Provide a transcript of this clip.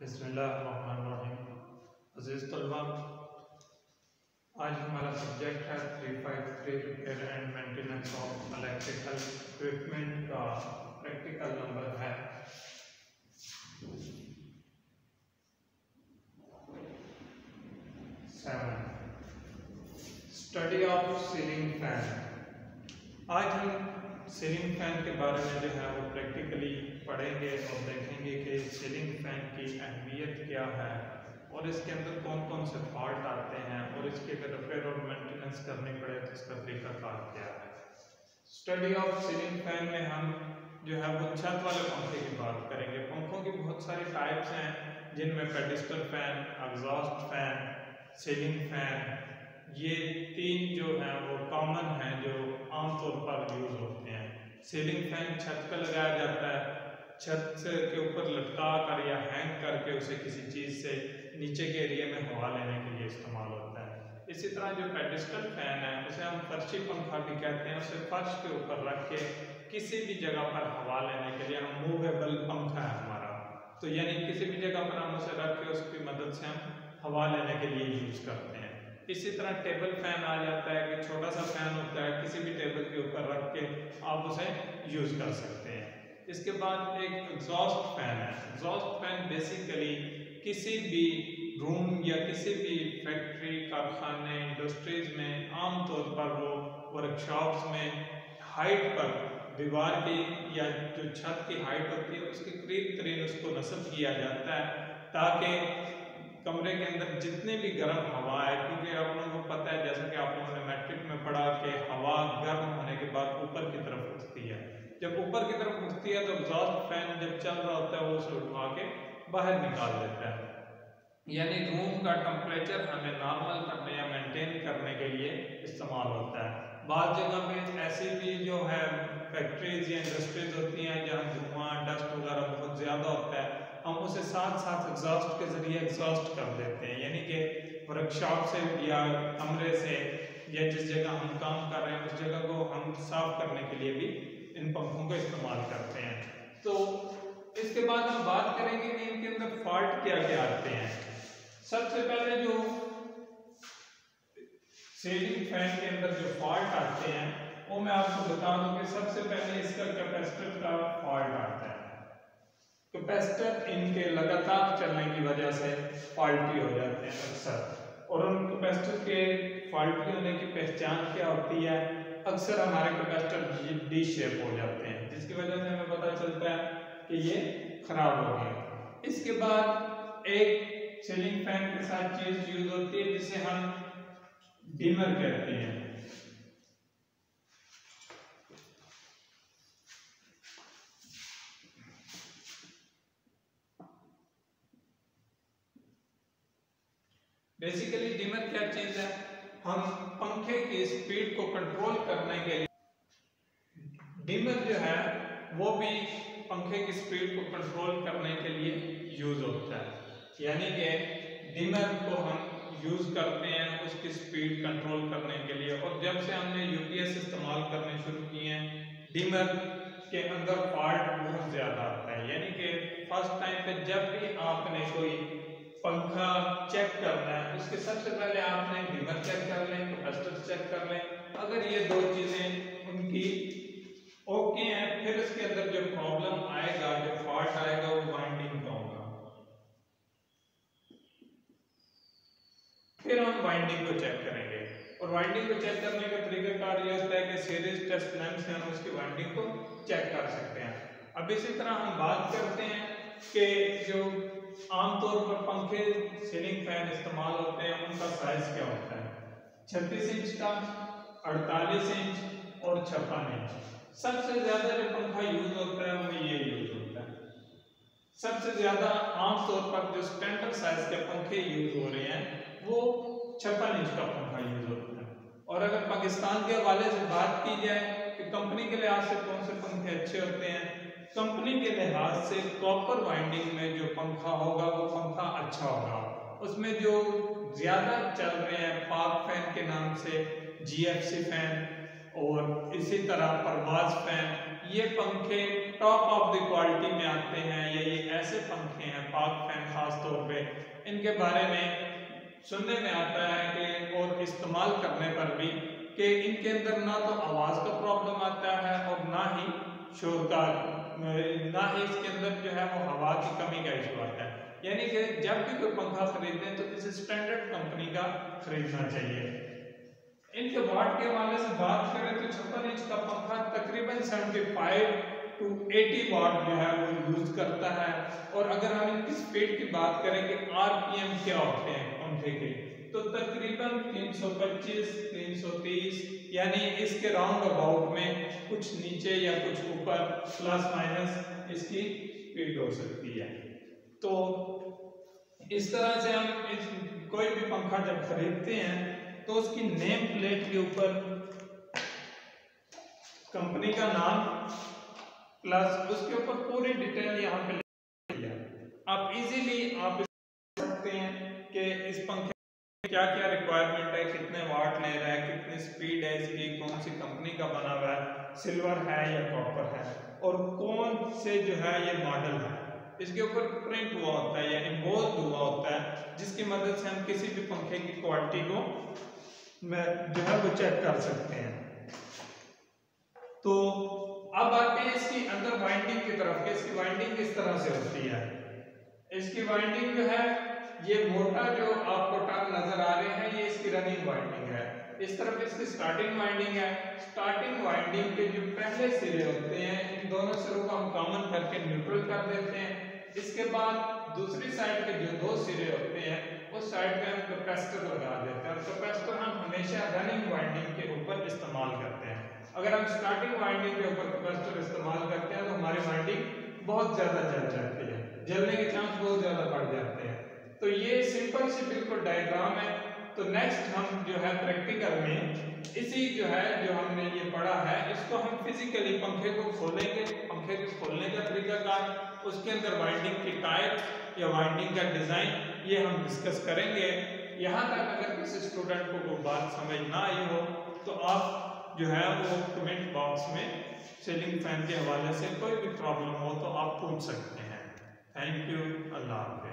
बसमीम अज़ीज़ तलबा, आज हमारा सब्जेक्ट है three five three repair and maintenance of electrical equipment का प्रैक्टिकल नंबर है। Seven study of ceiling fan आज हम सीलिंग फ़ैन के बारे में जो है वो प्रैक्टिकली पढ़ेंगे और देखेंगे। कि सीलिंग फ़ैन की अहमियत क्या है? और इसके अंदर कौन कौन से फॉल्ट आते हैं? और इसके अगर रिपेयर और मेंटेनेंस करनी पड़े तो इसका तरीकाकार क्या है? स्टडी ऑफ़ सीलिंग फ़ैन में हम जो है, वो छत वाले पंखे की बात करेंगे। पंखों की बहुत सारी टाइप्स हैं, जिनमें pedestal fan exhaust fan ceiling fan ये तीन जो हैं, वो कॉमन हैं, जो आमतौर पर यूज़ होते हैं। सीलिंग फ़ैन छत पर लगाया जाता है छत के ऊपर लटका कर या हैंग करके उसे किसी चीज़ से नीचे के एरिया में हवा लेने के लिए इस्तेमाल होता है। इसी तरह जो पेडिस्टल फ़ैन है, उसे हम फर्शी पंखा भी कहते हैं, उसे फर्श के ऊपर रख के किसी भी जगह पर हवा लेने के लिए हम मूवेबल पंखा है हमारा। तो यानी किसी भी जगह पर हम उसे रख के उसकी मदद से हम हवा लेने के लिए यूज़ करते हैं। इसी तरह टेबल फ़ैन आ जाता है कि छोटा सा फ़ैन होता है, किसी भी टेबल के ऊपर रख के आप उसे यूज़ कर सकते हैं। इसके बाद एक एग्जॉस्ट फ़ैन है। एग्जॉस्ट फ़ैन बेसिकली किसी भी रूम या किसी भी फैक्ट्री कारखाने इंडस्ट्रीज़ में, आमतौर पर वो वर्कशॉप्स में हाइट पर, दीवार की या जो छत की हाइट होती है, उसके करीब करीब उसको नस्ब किया जाता है ताकि कमरे के अंदर जितने भी गर्म हवा है, क्योंकि आप लोगों को पता है, जैसा कि आप लोगों ने मैट्रिक में पढ़ा कि हवा गर्म होने के बाद ऊपर की तरफ़ उठती है। जब ऊपर की तरफ़ उठती है तो एग्जॉस्ट फ़ैन जब चल रहा होता है, वो उसे उठवा के बाहर निकाल देता है। यानी रूम का टेम्परेचर हमें नॉर्मल करने या मेंटेन करने के लिए इस्तेमाल होता है। बाद जगह पे ऐसी भी जो है फैक्ट्रीज या इंडस्ट्रीज़ होती हैं, जहाँ धुआँ डस्ट वगैरह बहुत ज़्यादा होता है, हम उसे साथ साथ एग्जॉस्ट के ज़रिए एग्जॉस्ट कर देते हैं। यानी कि वर्कशॉप से या कमरे से या जिस जगह हम काम कर रहे हैं, उस जगह को हम साफ़ करने के लिए भी इन पंखों का इस्तेमाल करते हैं। तो इसके बाद हम बात करेंगे कि इनके अंदर फॉल्ट क्या क्या आते हैं। सबसे पहले जो सीलिंग फ़ैन के अंदर जो फॉल्ट आते हैं, वो मैं आपको बता दूँ कि सबसे पहले इसका कैपेसिटर का फॉल्ट आता है। कैपेसिटर इनके लगातार चलने की वजह से फॉल्टी हो जाते हैं अक्सर। और उन कैपेसिटर के फॉल्टी होने की पहचान क्या होती है? अक्सर हमारे कैपेसिटर डी शेप हो जाते हैं, जिसकी वजह से हमें पता चलता है कि ये खराब हो गया। इसके बाद एक सीलिंग फ़ैन के साथ चीज़ यूज़ होती है, जिसे हम डिमर कहते हैं। बेसिकली डिमर क्या चीज़ है? हम पंखे की स्पीड को कंट्रोल करने के लिए डिमर जो है, वो भी पंखे की स्पीड को कंट्रोल करने के लिए यूज़ होता है। यानी कि डिमर को हम यूज़ करते हैं उसकी स्पीड कंट्रोल करने के लिए। और जब से हमने यूपीएस इस्तेमाल करने शुरू किए हैं डिमर के अंदर फॉल्ट बहुत ज़्यादा आता है। यानी कि फ़र्स्ट टाइम पे जब भी आपने कोई उसके सबसे पहले आपने डिमर चेक कर लें कैपेसिटर चेक कर लें। अगर ये दो चीज़ें उनकी ओके हैं, फिर इसके अंदर जो प्रॉब्लम आएगा जो फॉल्ट आएगा, वो वाइंडिंग का होगा। फिर हम वाइंडिंग को चेक करेंगे। और वाइंडिंग को चेक करने का तरीका कार ये होता है कि सीरीज़ टेस्ट लैंप से हम उसकी वाइंडिंग को चेक कर सकते हैं। अब इसी तरह हम बात करते हैं कि जो आमतौर पर पंखे सीलिंग फ़ैन इस्तेमाल होते हैं, उनका साइज़ क्या होता है? छत्तीस इंच का, अड़तालीस इंच और छप्पन इंच। सबसे ज़्यादा जो पंखा यूज़ होता है वो ये यूज़ होता है। सबसे ज़्यादा आमतौर पर जो स्टैंडर्ड साइज़ के पंखे यूज़ हो रहे हैं, वो छप्पन इंच का पंखा यूज़ होता है। और अगर पाकिस्तान के हवाले से बात की जाए कि कंपनी के लिहाज से कौन से पंखे अच्छे होते हैं कंपनी के लिहाज से कॉपर वाइंडिंग में जो पंखा होगा, वो पंखा अच्छा होगा। उसमें जो ज़्यादा चल रहे हैं, पाक फ़ैन के नाम से जीएफसी फ़ैन और इसी तरह परवाज फ़ैन ये पंखे टॉप ऑफ़ द क्वालिटी में आते हैं, या ये ऐसे पंखे हैं, पाक फ़ैन खास तौर पे। इनके बारे में सुनने में आता है कि और इस्तेमाल करने पर भी कि इनके अंदर ना तो आवाज़ का प्रॉब्लम आता है और ना ही शोर का ना ही इसके अंदर जो है वो हवा की कमी का इशू आता है। यानी कि जब भी कोई पंखा खरीदें तो किसी स्टैंडर्ड कंपनी का खरीदना चाहिए। इनके वाट के हवाले से बात करें तो छप्पन इंच का पंखा तकरीबन 75 टू 80 वाट जो है वो यूज़ करता है। और अगर हम इनकी स्पीड की बात करें कि आरपीएम क्या होते हैं पंखे के तो तकरीबन 325 330 यानी इसके राउंड अबाउट में नीचे या कुछ ऊपर प्लस माइनस इसकी स्पीड हो सकती है। तो इस तरह से हम इस कोई भी पंखा जब खरीदते हैं तो उसकी नेम प्लेट के ऊपर कंपनी का नाम प्लस उसके ऊपर पूरी डिटेल यहाँ पे आप इजीली आप सकते हैं कि इस पंखे क्या क्या रिक्वायरमेंट है कितने वाट ले रहा है कितनी स्पीड है इसकी कौन सी कंपनी का बना हुआ है सिल्वर है या कॉपर है, और कौन से जो है ये मॉडल है। इसके ऊपर प्रिंट हुआ होता है या इम्बोज हुआ होता है, जिसकी मदद से हम किसी भी पंखे की क्वालिटी को जो है वो चेक कर सकते हैं। तो अब आते हैं इसकी अंदर वाइंडिंग की तरफ़। कि इसकी वाइंडिंग किस तरह से होती है? इसकी वाइंडिंग जो है, ये मोटा जो आपको टर्न नज़र आ रहे हैं, ये इसकी रनिंग वाइंडिंग इस तरफ़ इसकी स्टार्टिंग वाइंडिंग है। स्टार्टिंग वाइंडिंग के जो पहले सिरे होते हैं, इन दोनों सिरों को हम कॉमन करके न्यूट्रल कर देते हैं। इसके बाद दूसरी साइड के जो दो सिरे होते हैं, उस साइड पे हम कैपेसिटर लगा देते हैं। कैपेसिटर हम हमेशा रनिंग वाइंडिंग के ऊपर इस्तेमाल करते हैं। अगर हम स्टार्टिंग वाइंडिंग के ऊपर कैपेसिटर इस्तेमाल करते हैं तो हमारी वाइंडिंग बहुत ज़्यादा जल जाती है। जलने के चांस बहुत ज़्यादा बढ़ जाते हैं। तो ये सिंपल सी बिल्कुल डायग्राम है। नेक्स्ट हम जो है प्रैक्टिकल में, इसी जो है जो हमने ये पढ़ा है, इसको हम फिजिकली पंखे को खोलेंगे, पंखे को खोलने का तरीका कार, उसके अंदर वाइंडिंग की टाइप या वाइंडिंग का डिज़ाइन ये हम डिस्कस करेंगे। यहाँ तक अगर किसी स्टूडेंट को कोई बात समझ ना आई हो तो आप जो है वो कमेंट बॉक्स में सीलिंग फ़ैन के हवाले से कोई भी प्रॉब्लम हो तो आप पूछ सकते हैं। Thank you Allah Hafiz.